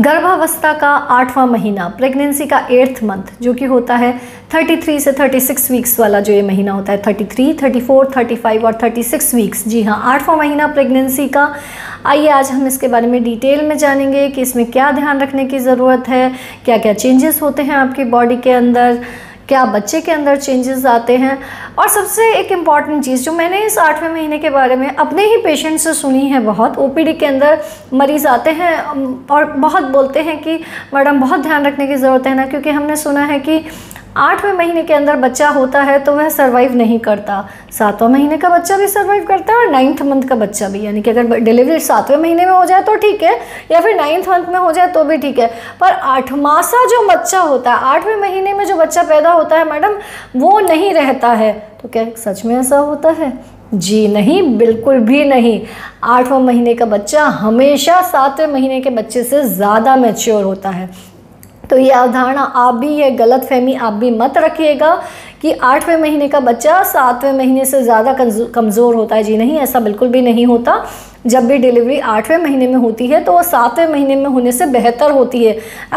गर्भावस्था का आठवां महीना प्रेगनेंसी का एट्थ मंथ जो कि होता है 33 से 36 वीक्स वाला जो ये महीना होता है 33, 34, 35 और 36 वीक्स जी हाँ आठवां महीना प्रेगनेंसी का। आइए आज हम इसके बारे में डिटेल में जानेंगे कि इसमें क्या ध्यान रखने की ज़रूरत है क्या क्या चेंजेस होते हैं आपकी बॉडी के अंदर क्या बच्चे के अंदर चेंजेस आते हैं? और सबसे एक इंपॉर्टेंट चीज़ जो मैंने इस आठवें महीने के बारे में अपने ही पेशेंट से सुनी है बहुत ओपीडी के अंदर मरीज़ आते हैं और बहुत बोलते हैं कि, मैडम, बहुत ध्यान रखने की ज़रूरत है ना? क्योंकि हमने सुना है कि आठवें महीने के अंदर बच्चा होता है तो वह सर्वाइव नहीं करता। सातवां महीने का बच्चा भी सर्वाइव करता है और नाइन्थ मंथ का बच्चा भी। यानी कि अगर डिलीवरी सातवें महीने में हो जाए तो ठीक है, या फिर नाइन्थ मंथ में हो जाए तो भी ठीक है। पर आठ मासा जो बच्चा होता है, आठवें महीने में जो बच्चा पैदा होता है, मैडम, वो नहीं रहता है। तो क्या सच में ऐसा होता है? जी नहीं, बिल्कुल भी नहीं। आठवें महीने का बच्चा हमेशा सातवें महीने के बच्चे से ज़्यादा मैच्योर होता है। तो ये अवधारणा आप भी, ये गलत फहमी आप भी मत रखिएगा कि आठवें महीने का बच्चा सातवें महीने से ज़्यादा कमज़ोर होता है। जी नहीं, ऐसा बिल्कुल भी नहीं होता। जब भी डिलीवरी आठवें महीने में होती है तो वह सातवें महीने में होने से बेहतर होती है।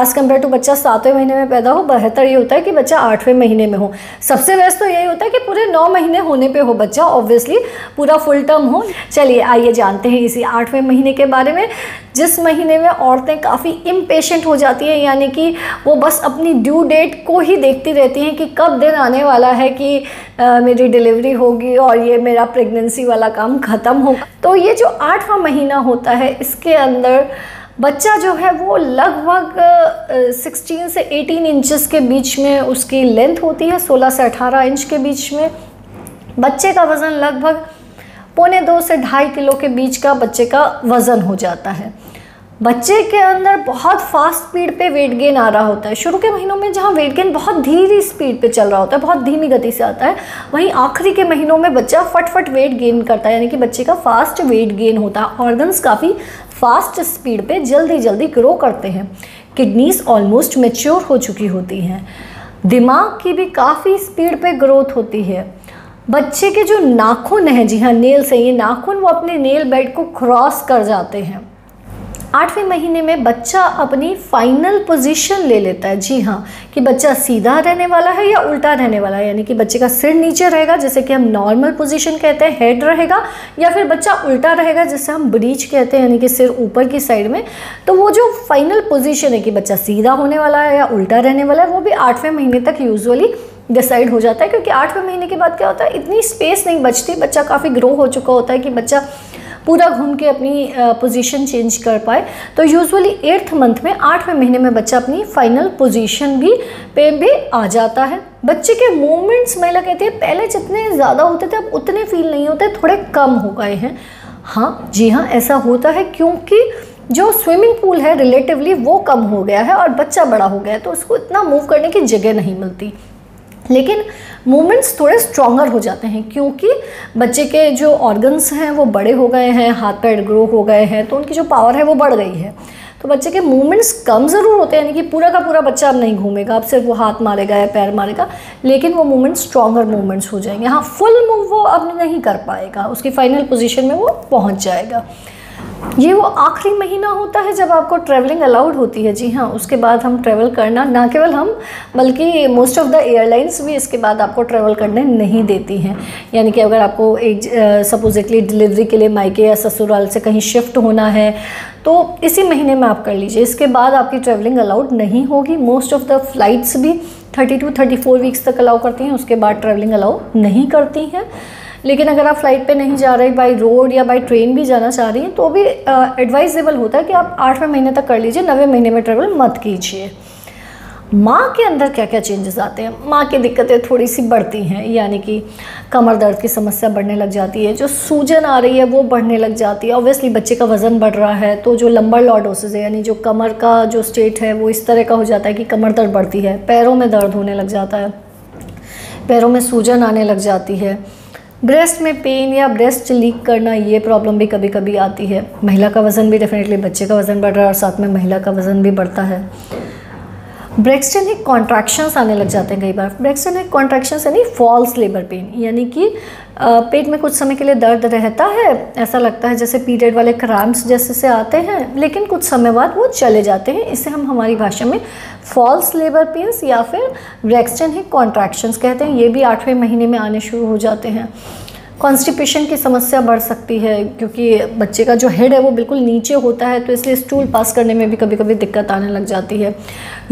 एज़ कंपेयर टू बच्चा सातवें महीने में पैदा हो, बेहतर ये होता है कि बच्चा आठवें महीने में हो। सबसे बेस्ट तो यही होता है कि पूरे नौ महीने होने पे हो बच्चा ऑब्वियसली पूरा फुल टर्म हो। चलिए, आइए जानते हैं इसी आठवें महीने के बारे में। जिस महीने में औरतें काफ़ी इम्पेशेंट हो जाती हैं यानी कि वो बस अपनी ड्यू डेट को ही देखती रहती हैं कि कब दिन आने वाला है कि आ, मेरी डिलीवरी होगी और ये मेरा प्रेगनेंसी वाला काम ख़त्म होगा। तो ये जो आठवां महीना होता है इसके अंदर बच्चा जो है वो लगभग 16 से 18 इंचेस के बीच में उसकी लेंथ होती है 16 से 18 इंच के बीच में। बच्चे का वज़न लगभग पौने दो से ढाई किलो के बीच का बच्चे का वज़न हो जाता है। बच्चे के अंदर बहुत फास्ट स्पीड पे वेट गेन आ रहा होता है। शुरू के महीनों में जहाँ वेट गेन बहुत धीरे स्पीड पे चल रहा होता है, बहुत धीमी गति से आता है, वहीं आखिरी के महीनों में बच्चा फटफट वेट गेन करता है, यानी कि बच्चे का फास्ट वेट गेन होता है। ऑर्गन्स काफ़ी फास्ट स्पीड पे जल्दी जल्दी ग्रो करते हैं। किडनीज ऑलमोस्ट मेच्योर हो चुकी होती हैं। दिमाग की भी काफ़ी स्पीड पे ग्रोथ होती है। बच्चे के जो नाखून हैं, जी हाँ नेल से ये नाखून वो अपने नेल बेड को क्रॉस कर जाते हैं। आठवें महीने में बच्चा अपनी फाइनल पोजीशन ले लेता है, जी हाँ कि बच्चा सीधा रहने वाला है या उल्टा रहने वाला है, यानी कि बच्चे का सिर नीचे रहेगा, जैसे कि हम नॉर्मल पोजीशन कहते हैं हेड रहेगा, या फिर बच्चा उल्टा रहेगा, जैसे हम ब्रीच कहते हैं, यानी कि सिर ऊपर की साइड में। तो वो जो फाइनल पोजिशन है कि बच्चा सीधा होने वाला है या उल्टा रहने वाला है, वो भी आठवें महीने तक यूजअली डिसाइड हो जाता है, क्योंकि आठवें महीने के बाद क्या होता है, इतनी स्पेस नहीं बचती, बच्चा काफ़ी ग्रो हो चुका होता है कि बच्चा पूरा घूम के अपनी पोजीशन चेंज कर पाए। तो यूजुअली एट्थ मंथ में, आठवें महीने में बच्चा अपनी फाइनल पोजीशन भी पे भी आ जाता है। बच्चे के मूवमेंट्स महिला कहती है पहले जितने ज़्यादा होते थे, अब उतने फील नहीं होते, थोड़े कम हो गए हैं। हाँ जी हाँ ऐसा होता है, क्योंकि जो स्विमिंग पूल है रिलेटिवली वो कम हो गया है और बच्चा बड़ा हो गया है तो उसको इतना मूव करने की जगह नहीं मिलती। लेकिन मूवमेंट्स थोड़े स्ट्रॉन्गर हो जाते हैं, क्योंकि बच्चे के जो ऑर्गन्स हैं, वो बड़े हो गए हैं, हाथ पैर ग्रो हो गए हैं तो उनकी जो पावर है, वो बढ़ गई है। तो बच्चे के मूवमेंट्स कम ज़रूर होते हैं, यानी कि पूरा का पूरा बच्चा अब नहीं घूमेगा, अब सिर्फ़ वो हाथ मारेगा या पैर मारेगा, लेकिन वो मूवमेंट्स स्ट्रॉन्गर मूवमेंट्स हो जाएँगे। हाँ फुल मूव वो अब नहीं कर पाएगा, उसकी फाइनल पोजिशन में वो पहुँच जाएगा। ये वो आखिरी महीना होता है जब आपको ट्रैवलिंग अलाउड होती है। जी हाँ उसके बाद हम ट्रैवल करना ना केवल हम, बल्कि मोस्ट ऑफ़ द एयरलाइंस भी इसके बाद आपको ट्रैवल करने नहीं देती हैं। यानी कि अगर आपको एक सपोजिटली डिलीवरी के लिए मायके या ससुराल से कहीं शिफ्ट होना है तो इसी महीने में आप कर लीजिए। इसके बाद आपकी ट्रैवलिंग अलाउड नहीं होगी। मोस्ट ऑफ़ द फ्लाइट्स भी thirty two thirty four weeks तक अलाउ करती हैं, उसके बाद ट्रैवलिंग अलाउ नहीं करती हैं। लेकिन अगर आप फ़्लाइट पे नहीं जा रहे बाई रोड या बाई ट्रेन भी जाना चाह रही हैं तो भी एडवाइजेबल होता है कि आप आठवें महीने तक कर लीजिए, नवे महीने में ट्रेवल मत कीजिए। माँ के अंदर क्या क्या चेंजेस आते हैं? माँ की दिक्कतें थोड़ी सी बढ़ती हैं, यानी कि कमर दर्द की समस्या बढ़ने लग जाती है, जो सूजन आ रही है वो बढ़ने लग जाती है। ऑब्वियसली बच्चे का वज़न बढ़ रहा है तो जो लंबर लॉर्डोसिस है, यानी जो कमर का जो स्टेट है, वो इस तरह का हो जाता है कि कमर दर्द बढ़ती है, पैरों में दर्द होने लग जाता है, पैरों में सूजन आने लग जाती है। ब्रेस्ट में पेन या ब्रेस्ट लीक करना ये प्रॉब्लम भी कभी कभी आती है। महिला का वज़न भी डेफिनेटली बच्चे का वज़न बढ़ रहा है और साथ में महिला का वज़न भी बढ़ता है। ब्रेक्सटन एक कॉन्ट्रैक्शंस आने लग जाते हैं कई बार। ब्रेक्सटन एक कॉन्ट्रैक्शंस यानी फॉल्स लेबर पेन यानी कि पेट में कुछ समय के लिए दर्द रहता है, ऐसा लगता है जैसे पीरियड वाले क्रैम्प्स जैसे से आते हैं, लेकिन कुछ समय बाद वो चले जाते हैं। इसे हम हमारी भाषा में फॉल्स लेबर पेंस या फिर रेक्सटन ही कॉन्ट्रैक्शंस कहते हैं। ये भी आठवें महीने में आने शुरू हो जाते हैं। कॉन्स्टिपेशन की समस्या बढ़ सकती है, क्योंकि बच्चे का जो हेड है वो बिल्कुल नीचे होता है तो इसलिए स्टूल पास करने में भी कभी कभी दिक्कत आने लग जाती है।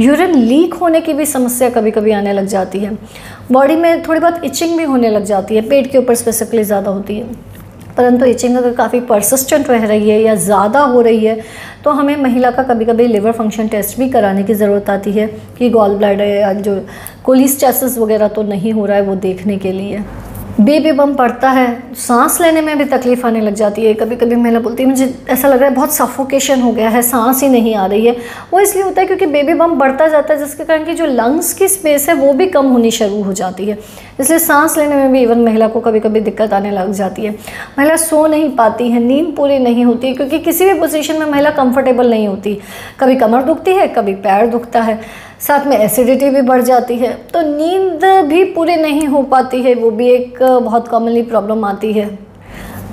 यूरिन लीक होने की भी समस्या कभी कभी आने लग जाती है। बॉडी में थोड़ी बहुत इचिंग भी होने लग जाती है, पेट के ऊपर स्पेसिफिकली ज़्यादा होती है। परंतु इचिंग अगर काफ़ी परसिस्टेंट रह रही है या ज़्यादा हो रही है तो हमें महिला का कभी कभी लिवर फ़ंक्शन टेस्ट भी कराने की ज़रूरत आती है, कि गॉल ब्लैडर या जो कोलिस्टेसिस वगैरह तो नहीं हो रहा है वो देखने के लिए। बेबी बम पड़ता है, सांस लेने में भी तकलीफ़ आने लग जाती है। कभी कभी महिला बोलती है, मुझे ऐसा लग रहा है बहुत सफोकेशन हो गया है, सांस ही नहीं आ रही है। वो इसलिए होता है क्योंकि बेबी बम बढ़ता जाता है, जिसके कारण कि जो लंग्स की स्पेस है, वो भी कम होनी शुरू हो जाती है। इसलिए सांस लेने में भी इवन महिला को कभी कभी दिक्कत आने लग जाती है। महिला सो नहीं पाती है, नींद पूरी नहीं होती क्योंकि किसी भी पोजिशन में महिला कंफर्टेबल नहीं होती। कभी कमर दुखती है, कभी पैर दुखता है। साथ में एसिडिटी भी बढ़ जाती है। तो नींद भी पूरी नहीं हो पाती है, वो भी एक बहुत कॉमनली प्रॉब्लम आती है।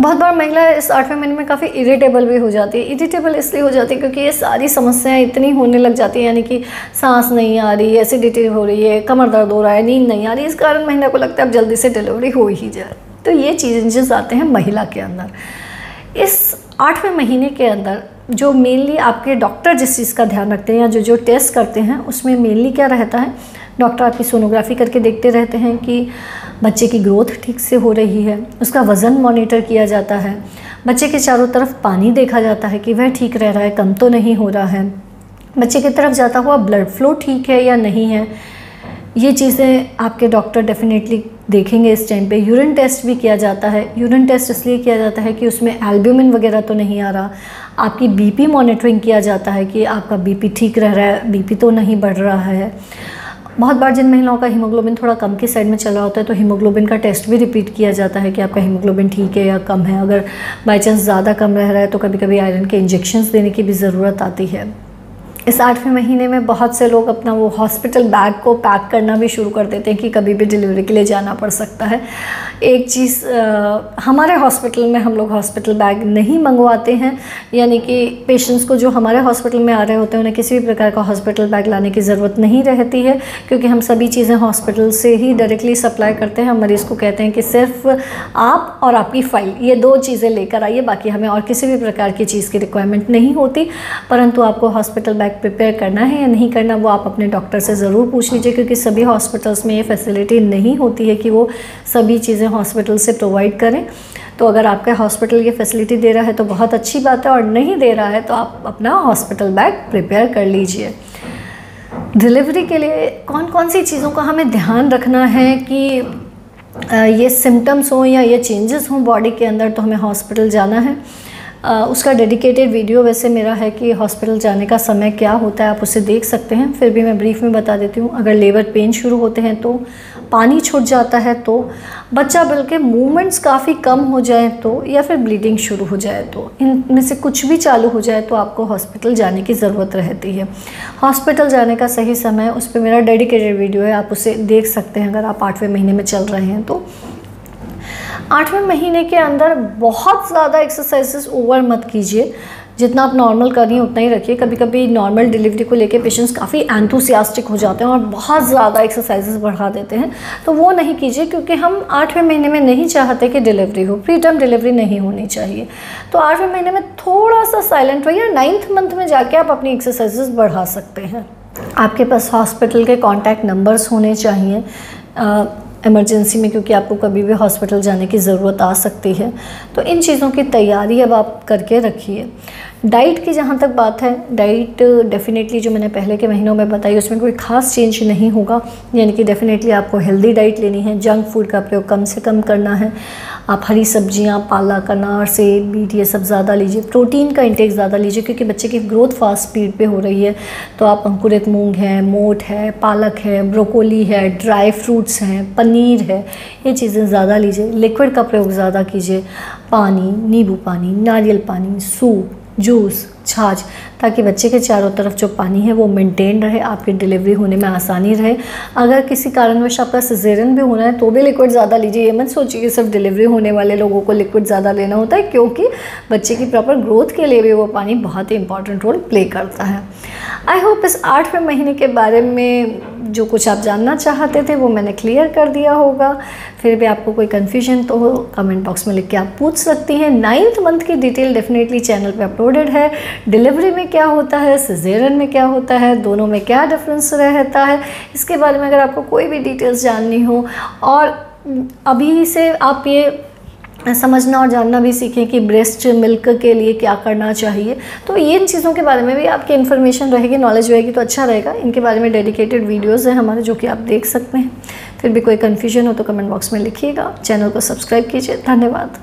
बहुत बार महिला इस आठवें महीने में काफ़ी इरिटेबल भी हो जाती है। इरिटेबल इसलिए हो जाती है क्योंकि ये सारी समस्याएँ इतनी होने लग जाती हैं, यानी कि सांस नहीं आ रही है एसिडिटी हो रही है, कमर दर्द हो रहा है, नींद नहीं आ रही। इस कारण महिला को लगता है अब जल्दी से डिलीवरी हो ही जाए। तो ये चेंजेस आते हैं महिला के अंदर। इस आठवें महीने के अंदर जो मेनली आपके डॉक्टर जिस चीज़ का ध्यान रखते हैं या जो जो टेस्ट करते हैं, उसमें मेनली क्या रहता है? डॉक्टर आपकी सोनोग्राफी करके देखते रहते हैं कि बच्चे की ग्रोथ ठीक से हो रही है, उसका वज़न मॉनिटर किया जाता है, बच्चे के चारों तरफ़ पानी देखा जाता है कि वह ठीक रह रहा है, कम तो नहीं हो रहा है, बच्चे की तरफ़ जाता हुआ ब्लड फ्लो ठीक है या नहीं है ये चीज़ें आपके डॉक्टर डेफिनेटली देखेंगे इस टाइम पे। यूरिन टेस्ट भी किया जाता है। यूरिन टेस्ट इसलिए किया जाता है कि उसमें एल्ब्यूमिन वगैरह तो नहीं आ रहा। आपकी बीपी मॉनिटरिंग किया जाता है कि आपका बीपी ठीक रह रहा है बीपी तो नहीं बढ़ रहा है। बहुत बार जिन महिलाओं का हीमोग्लोबिन थोड़ा कम की साइड में चला होता है तो हीमोग्लोबिन का टेस्ट भी रिपीट किया जाता है कि आपका हीमोग्लोबिन ठीक है या कम है। अगर बाई चांस ज़्यादा कम रह रहा है तो कभी कभी आयरन के इंजेक्शन्स देने की भी ज़रूरत आती है। इस आठवें महीने में बहुत से लोग अपना वो हॉस्पिटल बैग को पैक करना भी शुरू कर देते हैं कि कभी भी डिलीवरी के लिए जाना पड़ सकता है। एक चीज़ हमारे हॉस्पिटल में हम लोग हॉस्पिटल बैग नहीं मंगवाते हैं, यानी कि पेशेंट्स को जो हमारे हॉस्पिटल में आ रहे होते हैं, उन्हें किसी भी प्रकार का हॉस्पिटल बैग लाने की ज़रूरत नहीं रहती है, क्योंकि हम सभी चीज़ें हॉस्पिटल से ही डायरेक्टली सप्लाई करते हैं। हम मरीज़ को कहते हैं कि सिर्फ़ आप और आपकी फ़ाइल, ये दो चीज़ें लेकर आइए, बाकी हमें और किसी भी प्रकार की चीज़ की रिक्वायरमेंट नहीं होती, परंतु आपको हॉस्पिटल बैग बैग प्रिपेयर करना है या नहीं करना, वो आप अपने डॉक्टर से ज़रूर पूछ लीजिए, क्योंकि सभी हॉस्पिटल्स में ये फैसिलिटी नहीं होती है कि वो सभी चीज़ें हॉस्पिटल से प्रोवाइड करें। तो अगर आपका हॉस्पिटल ये फैसिलिटी दे रहा है तो बहुत अच्छी बात है, और नहीं दे रहा है तो आप अपना हॉस्पिटल बैग प्रिपेयर कर लीजिए। डिलीवरी के लिए कौन कौन सी चीज़ों का हमें ध्यान रखना है कि ये सिम्टम्स हों या ये चेंजेस हों बॉडी के अंदर तो हमें हॉस्पिटल जाना है। उसका डेडिकेटेड वीडियो वैसे मेरा है कि हॉस्पिटल जाने का समय क्या होता है, आप उसे देख सकते हैं। फिर भी मैं ब्रीफ में बता देती हूँ, अगर लेबर पेन शुरू होते हैं तो पानी छूट जाता है तो बच्चा बल्कि मूवमेंट्स काफ़ी कम हो जाए तो या फिर ब्लीडिंग शुरू हो जाए तो। इनमें से कुछ भी चालू हो जाए तो आपको हॉस्पिटल जाने की ज़रूरत रहती है। हॉस्पिटल जाने का सही समय, उस पर मेरा डेडिकेटेड वीडियो है, आप उसे देख सकते हैं अगर आप आठवें महीने में चल रहे हैं तो। आठवें महीने के अंदर बहुत ज़्यादा एक्सरसाइजेस ओवर मत कीजिए। जितना आप नॉर्मल करिए उतना ही रखिए। कभी कभी नॉर्मल डिलीवरी को लेके पेशेंट्स काफ़ी एंथुसियास्टिक हो जाते हैं और बहुत ज़्यादा एक्सरसाइजेस बढ़ा देते हैं। तो वो नहीं कीजिए, क्योंकि हम आठवें महीने में नहीं चाहते कि डिलीवरी हो। प्री टर्म डिलीवरी नहीं होनी चाहिए। तो आठवें महीने में थोड़ा सा साइलेंट रहिए नाइन्थ मंथ में जाके आप अपनी एक्सरसाइजेस बढ़ा सकते हैं। आपके पास हॉस्पिटल के कॉन्टैक्ट नंबर्स होने चाहिए। इमरजेंसी में, क्योंकि आपको कभी भी हॉस्पिटल जाने की ज़रूरत आ सकती है। तो इन चीज़ों की तैयारी अब आप करके रखिए। डाइट की जहाँ तक बात है, डाइट डेफिनेटली जो मैंने पहले के महीनों में बताई, उसमें कोई ख़ास चेंज नहीं होगा। यानी कि डेफिनेटली आपको हेल्दी डाइट लेनी है, जंक फ़ूड का प्रयोग कम से कम करना है। आप हरी सब्ज़ियाँ पालक अनार, सेब बीट ये सब ज़्यादा लीजिए। प्रोटीन का इंटेक ज़्यादा लीजिए, क्योंकि बच्चे की ग्रोथ फास्ट स्पीड पे हो रही है। तो आप अंकुरित मूंग है, मोट है, पालक है, ब्रोकोली है ड्राई फ्रूट्स हैं, पनीर है, ये चीज़ें ज़्यादा लीजिए। लिक्विड का प्रयोग ज़्यादा कीजिए। पानी, नींबू पानी, नारियल पानी, सूप जूस छाछ, ताकि बच्चे के चारों तरफ़ जो पानी है वो मेंटेन रहे, आपकी डिलीवरी होने में आसानी रहे। अगर किसी कारणवश आपका सिजेरियन भी होना है तो भी लिक्विड ज़्यादा लीजिए। ये मत सोचिए सिर्फ़ डिलीवरी होने वाले लोगों को लिक्विड ज़्यादा लेना होता है, क्योंकि बच्चे की प्रॉपर ग्रोथ के लिए भी वो पानी बहुत ही इंपॉर्टेंट रोल प्ले करता है। आई होप इस आठवें महीने के बारे में जो कुछ आप जानना चाहते थे, वो मैंने क्लियर कर दिया होगा। फिर भी आपको कोई कन्फ्यूज़न तो हो कमेंट बॉक्स में लिख के आप पूछ सकती हैं। नाइन्थ मंथ की डिटेल डेफिनेटली चैनल पे अपलोडेड है। डिलीवरी में क्या होता है सिजेरन में क्या होता है, दोनों में क्या डिफरेंस रहता है, इसके बारे में अगर आपको कोई भी डिटेल्स जाननी हो और अभी से आप ये समझना और जानना भी सीखें कि ब्रेस्ट मिल्क के लिए क्या करना चाहिए तो ये इन चीज़ों के बारे में भी आपकी इन्फॉर्मेशन रहेगी नॉलेज रहेगी तो अच्छा रहेगा। इनके बारे में डेडिकेटेड वीडियोस हैं हमारे, जो कि आप देख सकते हैं। फिर भी कोई कन्फ्यूज़न हो तो कमेंट बॉक्स में लिखिएगा। चैनल को सब्सक्राइब कीजिए। धन्यवाद।